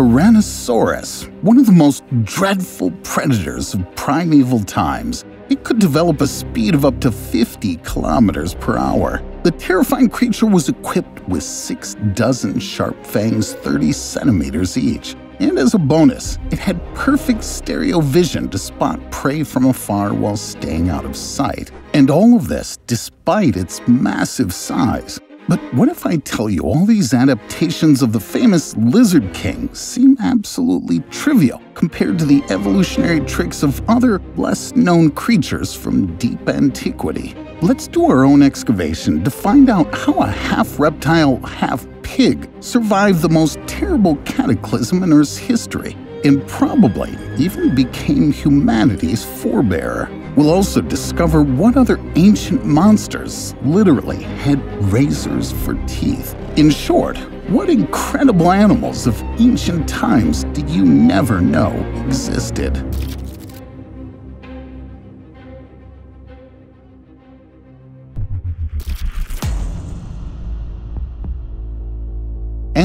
Tyrannosaurus, one of the most dreadful predators of primeval times. It could develop a speed of up to 50 kilometers per hour. The terrifying creature was equipped with six dozen sharp fangs 30 centimeters each. And as a bonus, it had perfect stereo vision to spot prey from afar while staying out of sight. And all of this despite its massive size. But what if I tell you all these adaptations of the famous Lizard King seem absolutely trivial compared to the evolutionary tricks of other less known creatures from deep antiquity? Let's do our own excavation to find out how a half reptile, half pig survived the most terrible cataclysm in Earth's history and probably even became humanity's forebearer. We'll also discover what other ancient monsters literally had razors for teeth. In short, what incredible animals of ancient times did you never know existed?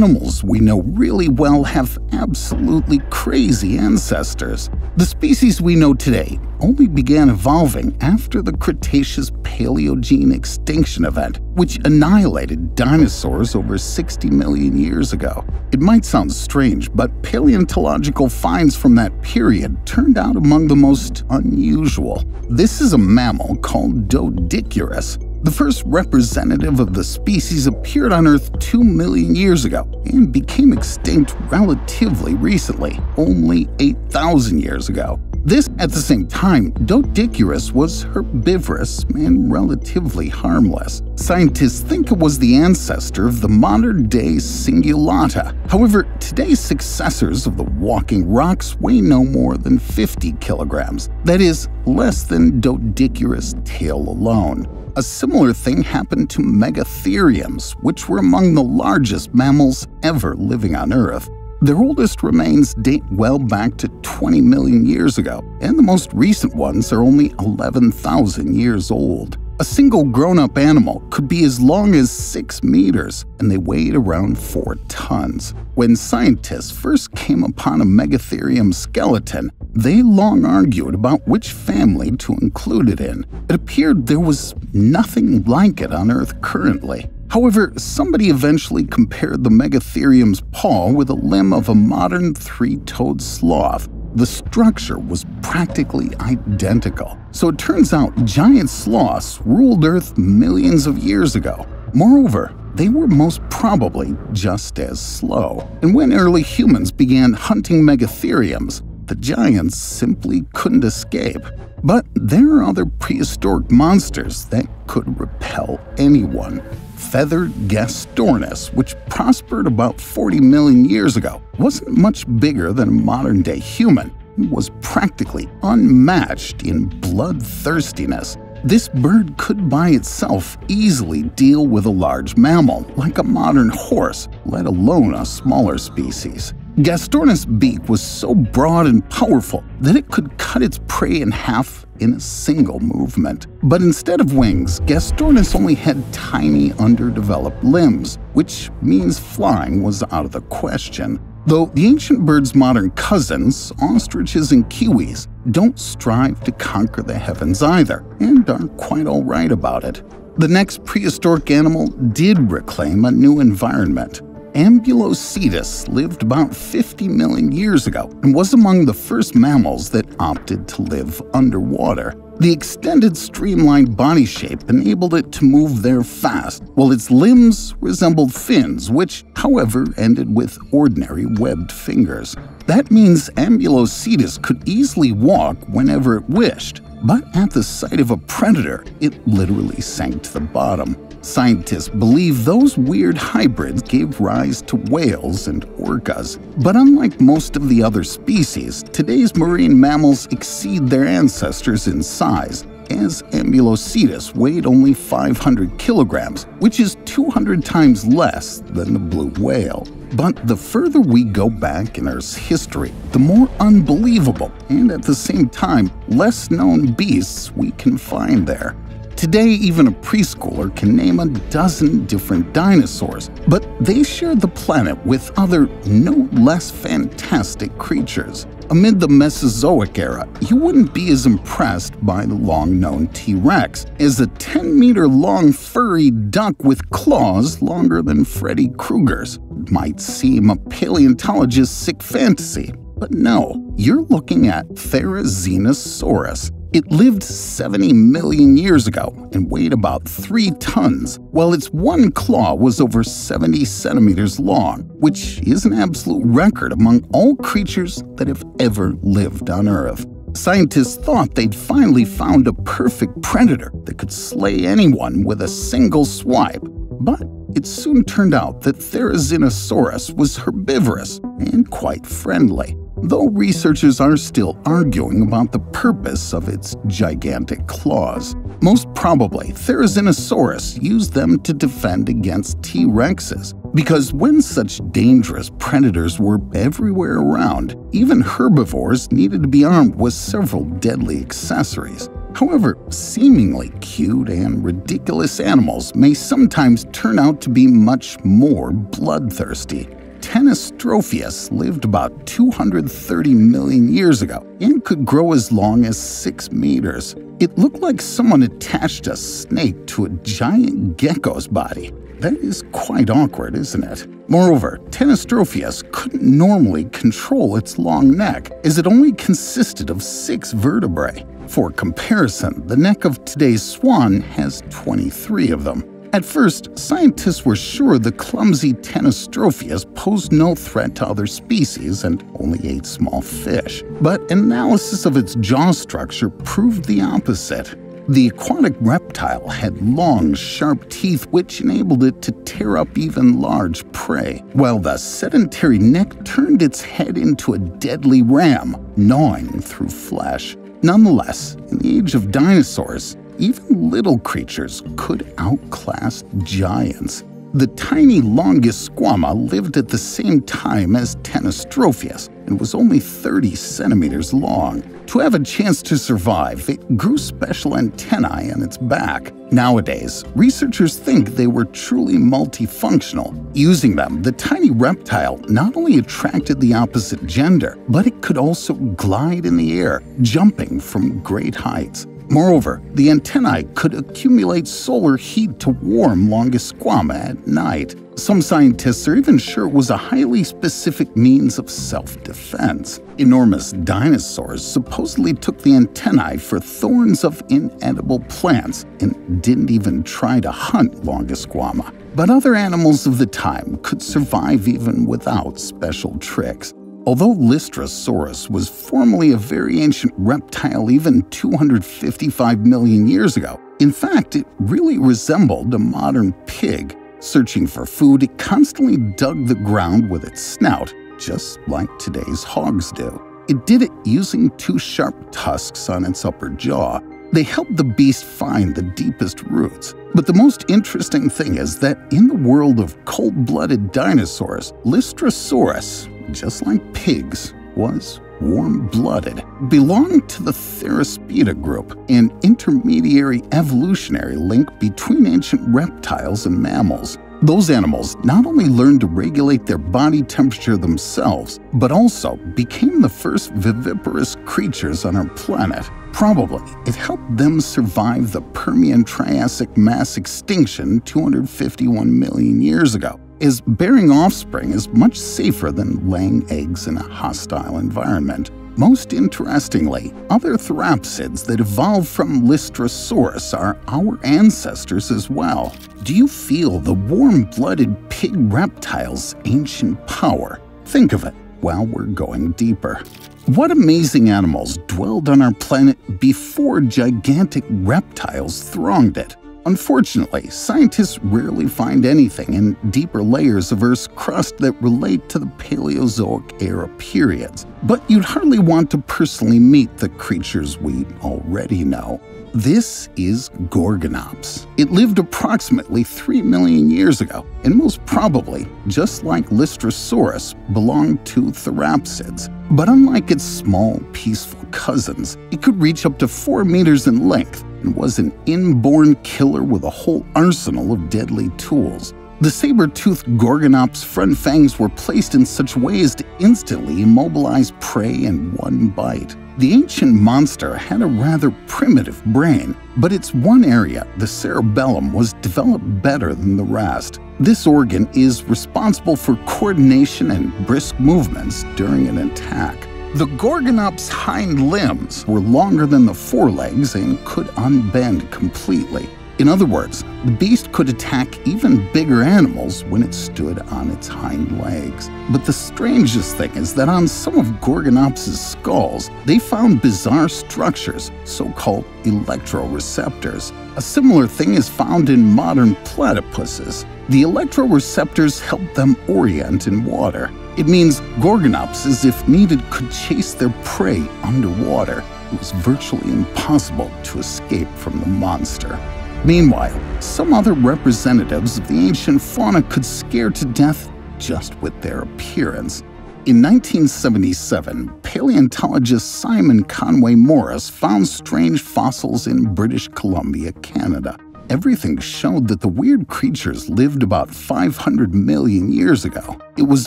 Animals we know really well have absolutely crazy ancestors. The species we know today only began evolving after the Cretaceous Paleogene extinction event, which annihilated dinosaurs over 60 million years ago. It might sound strange, but paleontological finds from that period turned out among the most unusual. This is a mammal called Doedicurus, the first representative of the species appeared on Earth 2 million years ago and became extinct relatively recently, only 8,000 years ago. This, at the same time, Doedicurus was herbivorous and relatively harmless. Scientists think it was the ancestor of the modern-day cingulata. However, today's successors of the walking rocks weigh no more than 50 kilograms. That is, less than Doedicurus' tail alone. A similar thing happened to megatheriums, which were among the largest mammals ever living on Earth. Their oldest remains date well back to 20 million years ago, and the most recent ones are only 11,000 years old. A single grown up animal could be as long as 6 meters, and they weighed around 4 tons. When scientists first came upon a Megatherium skeleton, they long argued about which family to include it in. It appeared there was nothing like it on Earth currently. However, somebody eventually compared the Megatherium's paw with a limb of a modern three toed sloth, the structure was practically identical. So it turns out giant sloths ruled Earth millions of years ago. Moreover, they were most probably just as slow. And when early humans began hunting megatheriums, the giants simply couldn't escape. But there are other prehistoric monsters that could repel anyone feathered Gastornis, which prospered about 40 million years ago, wasn't much bigger than a modern day human. It was practically unmatched in bloodthirstiness. This bird could by itself easily deal with a large mammal, like a modern horse, let alone a smaller species. Gastornis' beak was so broad and powerful that it could cut its prey in half in a single movement. But instead of wings, Gastornis only had tiny underdeveloped limbs, which means flying was out of the question. Though the ancient bird's modern cousins, ostriches and kiwis, don't strive to conquer the heavens either, and aren't quite alright about it. The next prehistoric animal did reclaim a new environment. Ambulocetus lived about 50 million years ago and was among the first mammals that opted to live underwater. The extended streamlined body shape enabled it to move there fast, while its limbs resembled fins, which, however, ended with ordinary webbed fingers. That means Ambulocetus could easily walk whenever it wished, but at the sight of a predator, it literally sank to the bottom. Scientists believe those weird hybrids gave rise to whales and orcas. But unlike most of the other species, today's marine mammals exceed their ancestors in size, as Ambulocetus weighed only 500 kilograms, which is 200 times less than the blue whale. But the further we go back in Earth's history, the more unbelievable and at the same time less known beasts we can find there. Today, even a preschooler can name a dozen different dinosaurs, but they share the planet with other no less fantastic creatures. Amid the Mesozoic era, you wouldn't be as impressed by the long known T Rex as a 10 meter long furry duck with claws longer than Freddy Krueger's. It might seem a paleontologist's sick fantasy, but no, you're looking at Therizinosaurus, it lived 70 million years ago and weighed about 3 tons, while its one claw was over 70 centimeters long, which is an absolute record among all creatures that have ever lived on Earth. Scientists thought they'd finally found a perfect predator that could slay anyone with a single swipe, but it soon turned out that Therizinosaurus was herbivorous and quite friendly though researchers are still arguing about the purpose of its gigantic claws. Most probably, Therizinosaurus used them to defend against T. rexes, because when such dangerous predators were everywhere around, even herbivores needed to be armed with several deadly accessories. However, seemingly cute and ridiculous animals may sometimes turn out to be much more bloodthirsty. Tanystropheus lived about 230 million years ago and could grow as long as 6 meters. It looked like someone attached a snake to a giant gecko's body. That is quite awkward, isn't it? Moreover, Tanystropheus couldn't normally control its long neck, as it only consisted of six vertebrae. For comparison, the neck of today's swan has 23 of them. At first, scientists were sure the clumsy Tanystropheus posed no threat to other species and only ate small fish. But analysis of its jaw structure proved the opposite. The aquatic reptile had long, sharp teeth which enabled it to tear up even large prey, while the sedentary neck turned its head into a deadly ram, gnawing through flesh. Nonetheless, in the age of dinosaurs, even little creatures could outclass giants. The tiny Longisquama lived at the same time as Tanystropheus and was only 30 centimeters long. To have a chance to survive, it grew special antennae on its back. Nowadays, researchers think they were truly multifunctional. Using them, the tiny reptile not only attracted the opposite gender, but it could also glide in the air, jumping from great heights. Moreover, the antennae could accumulate solar heat to warm Longisquama at night. Some scientists are even sure it was a highly specific means of self defense. Enormous dinosaurs supposedly took the antennae for thorns of inedible plants and didn't even try to hunt Longisquama. But other animals of the time could survive even without special tricks. Although Lystrosaurus was formerly a very ancient reptile even 255 million years ago, in fact, it really resembled a modern pig. Searching for food, it constantly dug the ground with its snout, just like today's hogs do. It did it using two sharp tusks on its upper jaw. They helped the beast find the deepest roots. But the most interesting thing is that in the world of cold blooded dinosaurs, Lystrosaurus just like pigs, was warm blooded, belonged to the Therapsida group, an intermediary evolutionary link between ancient reptiles and mammals. Those animals not only learned to regulate their body temperature themselves, but also became the first viviparous creatures on our planet. Probably, it helped them survive the Permian Triassic mass extinction 251 million years ago is bearing offspring is much safer than laying eggs in a hostile environment. Most interestingly, other therapsids that evolved from Lystrosaurus are our ancestors as well. Do you feel the warm-blooded pig reptile's ancient power? Think of it while we're going deeper. What amazing animals dwelled on our planet before gigantic reptiles thronged it? Unfortunately, scientists rarely find anything in deeper layers of Earth's crust that relate to the Paleozoic era periods. But you'd hardly want to personally meet the creatures we already know. This is Gorgonops. It lived approximately 3 million years ago, and most probably, just like Lystrosaurus, belonged to therapsids. But unlike its small, peaceful cousins, it could reach up to 4 meters in length and was an inborn killer with a whole arsenal of deadly tools. The saber-toothed Gorgonop's front fangs were placed in such way as to instantly immobilize prey in one bite. The ancient monster had a rather primitive brain, but its one area, the cerebellum, was developed better than the rest. This organ is responsible for coordination and brisk movements during an attack. The Gorgonop's hind limbs were longer than the forelegs and could unbend completely. In other words, the beast could attack even bigger animals when it stood on its hind legs. But the strangest thing is that on some of Gorgonops's skulls, they found bizarre structures, so-called electroreceptors. A similar thing is found in modern platypuses. The electroreceptors help them orient in water. It means Gorgonopses, if needed, could chase their prey underwater. It was virtually impossible to escape from the monster. Meanwhile, some other representatives of the ancient fauna could scare to death just with their appearance. In 1977, paleontologist Simon Conway Morris found strange fossils in British Columbia, Canada. Everything showed that the weird creatures lived about 500 million years ago. It was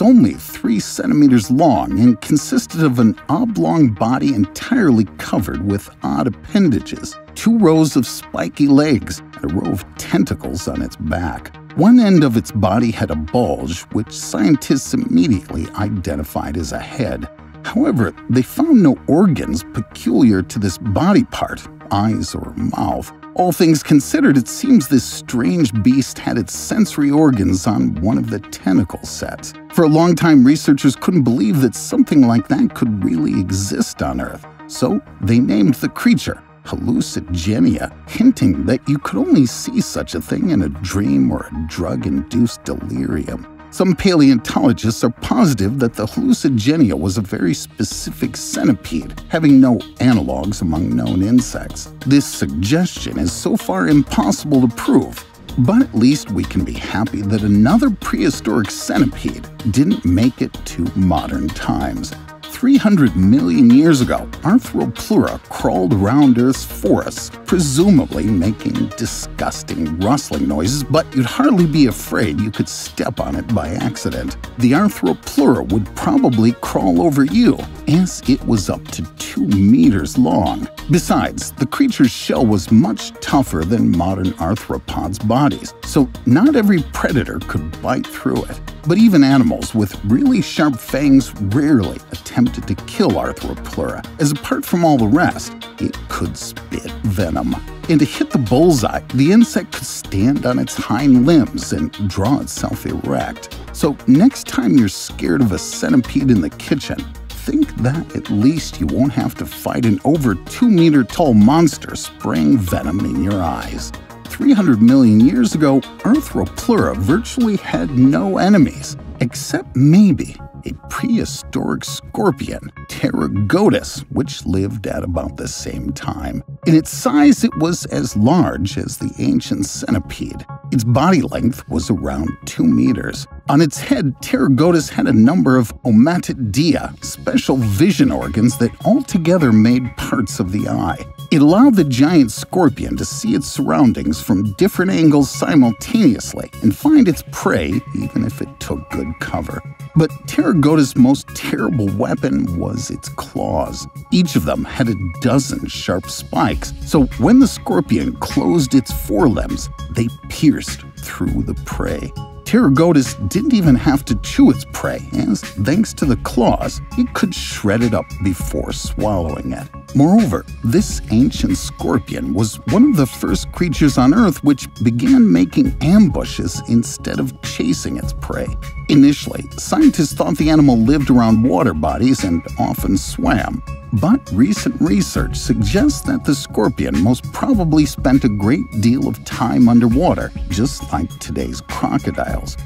only 3 centimeters long and consisted of an oblong body entirely covered with odd appendages two rows of spiky legs, and a row of tentacles on its back. One end of its body had a bulge, which scientists immediately identified as a head. However, they found no organs peculiar to this body part, eyes or mouth. All things considered, it seems this strange beast had its sensory organs on one of the tentacle sets. For a long time, researchers couldn't believe that something like that could really exist on Earth. So they named the creature hallucigenia, hinting that you could only see such a thing in a dream or a drug induced delirium. Some paleontologists are positive that the hallucigenia was a very specific centipede, having no analogs among known insects. This suggestion is so far impossible to prove, but at least we can be happy that another prehistoric centipede didn't make it to modern times. 300 million years ago, Arthropleura crawled around Earth's forests, presumably making disgusting rustling noises, but you'd hardly be afraid you could step on it by accident. The Arthropleura would probably crawl over you, as it was up to 2 meters long. Besides, the creature's shell was much tougher than modern arthropods' bodies, so not every predator could bite through it. But even animals with really sharp fangs rarely attempted to kill Arthropleura, as apart from all the rest, it could spit venom. And to hit the bullseye, the insect could stand on its hind limbs and draw itself erect. So next time you're scared of a centipede in the kitchen, think that at least you won't have to fight an over two meter tall monster spraying venom in your eyes. 300 million years ago, Arthropleura virtually had no enemies, except maybe a prehistoric scorpion, Pterygotus, which lived at about the same time. In its size, it was as large as the ancient centipede. Its body length was around 2 meters. On its head, Pterygotus had a number of ommatidia, special vision organs that altogether made parts of the eye. It allowed the giant scorpion to see its surroundings from different angles simultaneously and find its prey even if it took good cover. But Pterygotus' most terrible weapon was its claws. Each of them had a dozen sharp spikes, so when the scorpion closed its forelimbs, they pierced through the prey. Pterygotus didn't even have to chew its prey, as thanks to the claws, it could shred it up before swallowing it. Moreover, this ancient scorpion was one of the first creatures on Earth which began making ambushes instead of chasing its prey. Initially, scientists thought the animal lived around water bodies and often swam. But recent research suggests that the scorpion most probably spent a great deal of time underwater, just like today's crocodiles.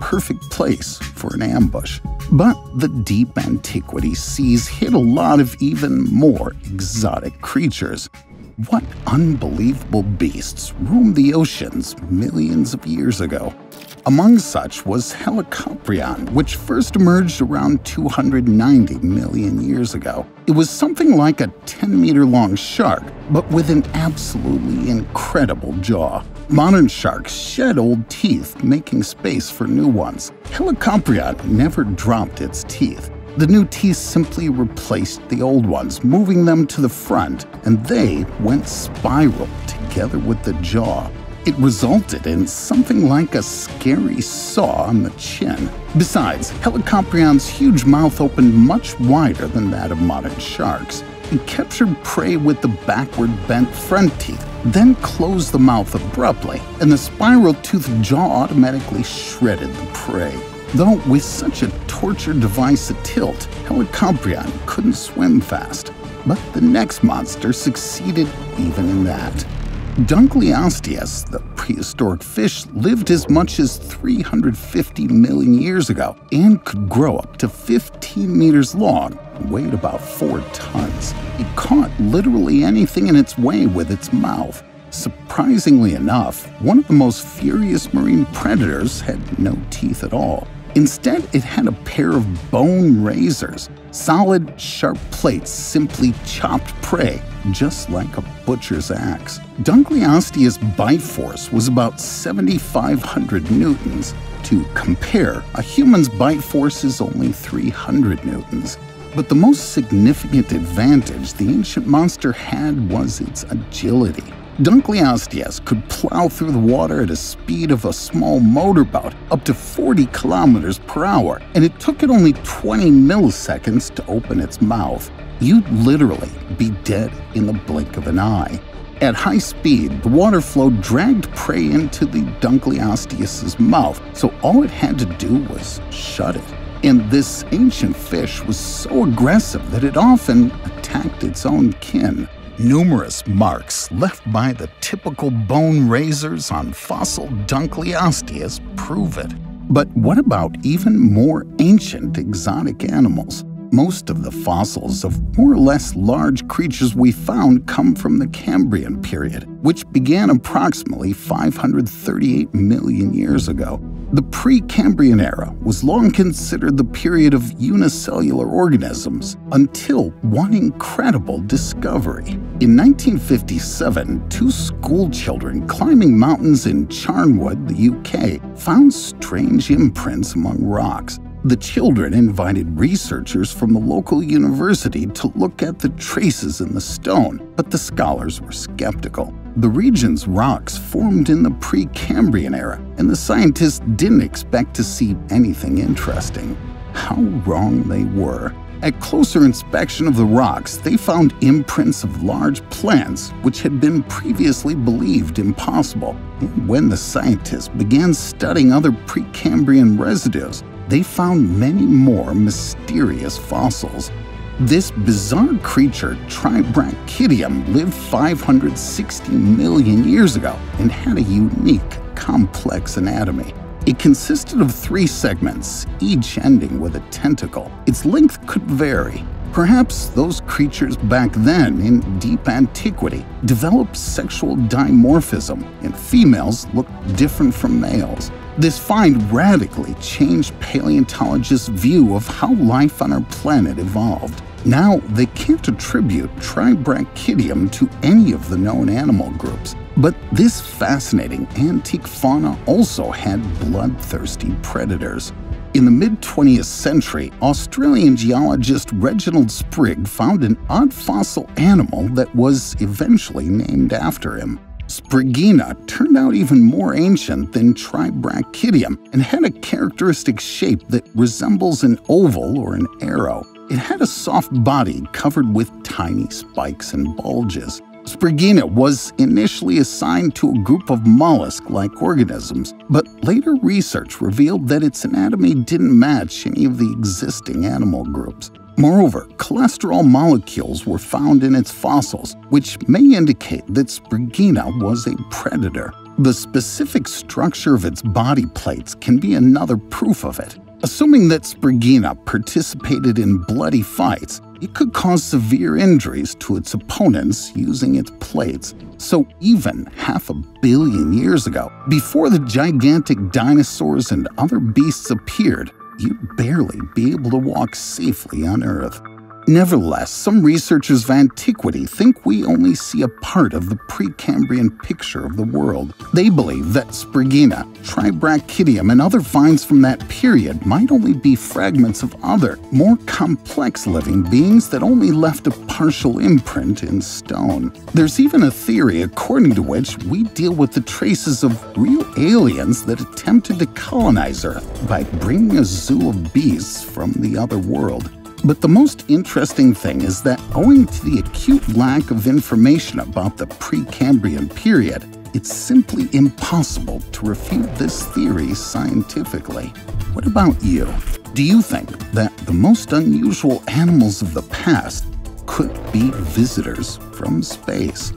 Perfect place for an ambush. But the deep antiquity seas hid a lot of even more exotic creatures. What unbelievable beasts roamed the oceans millions of years ago? Among such was Helicoprion, which first emerged around 290 million years ago. It was something like a 10 meter long shark, but with an absolutely incredible jaw. Modern sharks shed old teeth, making space for new ones. Helicoprion never dropped its teeth. The new teeth simply replaced the old ones, moving them to the front, and they went spiral together with the jaw. It resulted in something like a scary saw on the chin. Besides, Helicoprion's huge mouth opened much wider than that of modern sharks. It captured prey with the backward bent front teeth, then closed the mouth abruptly, and the spiral toothed jaw automatically shredded the prey. Though with such a torture device atilt, Helicoprion couldn't swim fast. But the next monster succeeded even in that. Dunkleosteus, the prehistoric fish, lived as much as 350 million years ago and could grow up to 15 meters long weighed about 4 tons. It caught literally anything in its way with its mouth. Surprisingly enough, one of the most furious marine predators had no teeth at all. Instead, it had a pair of bone razors. Solid, sharp plates simply chopped prey, just like a butcher's axe. Dunkleosteus' bite force was about 7,500 newtons. To compare, a human's bite force is only 300 newtons. But the most significant advantage the ancient monster had was its agility. Dunkleosteus could plow through the water at a speed of a small motorboat up to 40 kilometers per hour, and it took it only 20 milliseconds to open its mouth. You'd literally be dead in the blink of an eye. At high speed, the water flow dragged prey into the Dunkleosteus's mouth, so all it had to do was shut it. And this ancient fish was so aggressive that it often attacked its own kin. Numerous marks left by the typical bone razors on fossil Dunkleosteus prove it. But what about even more ancient exotic animals? Most of the fossils of more or less large creatures we found come from the Cambrian period, which began approximately 538 million years ago. The Precambrian era was long considered the period of unicellular organisms until one incredible discovery. In 1957, two schoolchildren climbing mountains in Charnwood, the UK, found strange imprints among rocks. The children invited researchers from the local university to look at the traces in the stone, but the scholars were skeptical. The region's rocks formed in the Precambrian era, and the scientists didn't expect to see anything interesting. How wrong they were. At closer inspection of the rocks, they found imprints of large plants which had been previously believed impossible. When the scientists began studying other Precambrian residues, they found many more mysterious fossils. This bizarre creature, Tribrachydium, lived 560 million years ago and had a unique, complex anatomy. It consisted of three segments, each ending with a tentacle. Its length could vary. Perhaps those creatures back then, in deep antiquity, developed sexual dimorphism, and females looked different from males. This find radically changed paleontologists' view of how life on our planet evolved. Now, they can't attribute Tribrachydium to any of the known animal groups, but this fascinating antique fauna also had bloodthirsty predators. In the mid 20th century, Australian geologist Reginald Sprigg found an odd fossil animal that was eventually named after him. Spriggina turned out even more ancient than Tribrachydium and had a characteristic shape that resembles an oval or an arrow. It had a soft body covered with tiny spikes and bulges. Spriggina was initially assigned to a group of mollusk like organisms, but later research revealed that its anatomy didn't match any of the existing animal groups. Moreover, cholesterol molecules were found in its fossils, which may indicate that Spriggina was a predator. The specific structure of its body plates can be another proof of it. Assuming that Spriggina participated in bloody fights, it could cause severe injuries to its opponents using its plates. So, even half a billion years ago, before the gigantic dinosaurs and other beasts appeared, you'd barely be able to walk safely on Earth. Nevertheless, some researchers of antiquity think we only see a part of the Precambrian picture of the world. They believe that Spriggina, Tribrachydium, and other finds from that period might only be fragments of other, more complex living beings that only left a partial imprint in stone. There's even a theory according to which we deal with the traces of real aliens that attempted to colonize Earth by bringing a zoo of beasts from the other world. But the most interesting thing is that owing to the acute lack of information about the Precambrian period, it's simply impossible to refute this theory scientifically. What about you? Do you think that the most unusual animals of the past could be visitors from space?